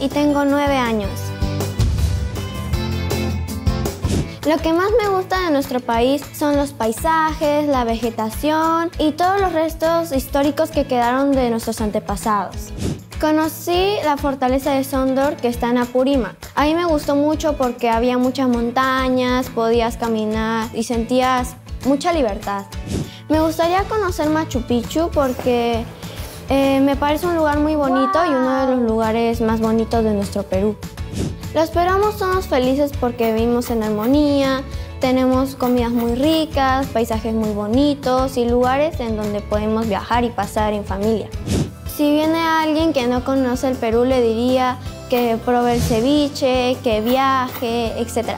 y tengo 9 años. Lo que más me gusta de nuestro país son los paisajes, la vegetación y todos los restos históricos que quedaron de nuestros antepasados. Conocí la fortaleza de Sondor que está en Apurímac. A mí me gustó mucho porque había muchas montañas, podías caminar y sentías mucha libertad. Me gustaría conocer Machu Picchu porque eh, me parece un lugar muy bonito y uno de los lugares más bonitos de nuestro Perú. Los peruanos somos felices porque vivimos en armonía, tenemos comidas muy ricas, paisajes muy bonitos y lugares en donde podemos viajar y pasar en familia. Si viene alguien que no conoce el Perú, le diría que pruebe el ceviche, que viaje, etc.